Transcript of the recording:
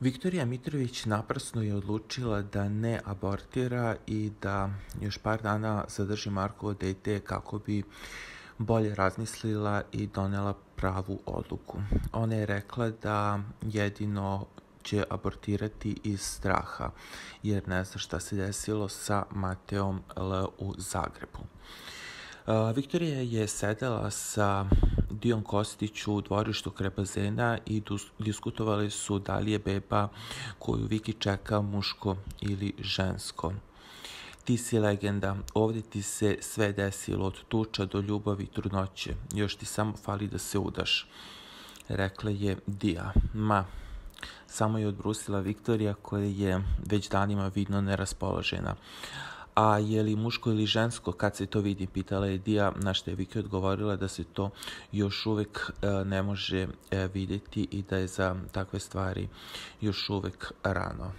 Viktorija Mitrović naprasno je odlučila da ne abortira i da još par dana zadrži Markovo dete kako bi bolje razmislila i donela pravu odluku. Ona je rekla da jedino će abortirati iz straha, jer ne zna šta se desilo sa Mateom L. u Zagrebu. Viktorija je sedela sa Dijom Kostić u dvorištu Krepazena i diskutovali su da li je beba koju Viki čeka muško ili žensko. Ti si legenda, ovde ti se sve desilo, od tuča do ljubavi i trudnoće, još ti samo fali da se udaš, rekla je Dija. Ma, samo je odbrusila Viktorija koja je već danima vidno neraspoložena. A je li muško ili žensko, kad se to vidi, pitala je Dija, na što je Viki odgovorila da se to još uvek e, ne može e, videti i da je za takve stvari još uvek rano.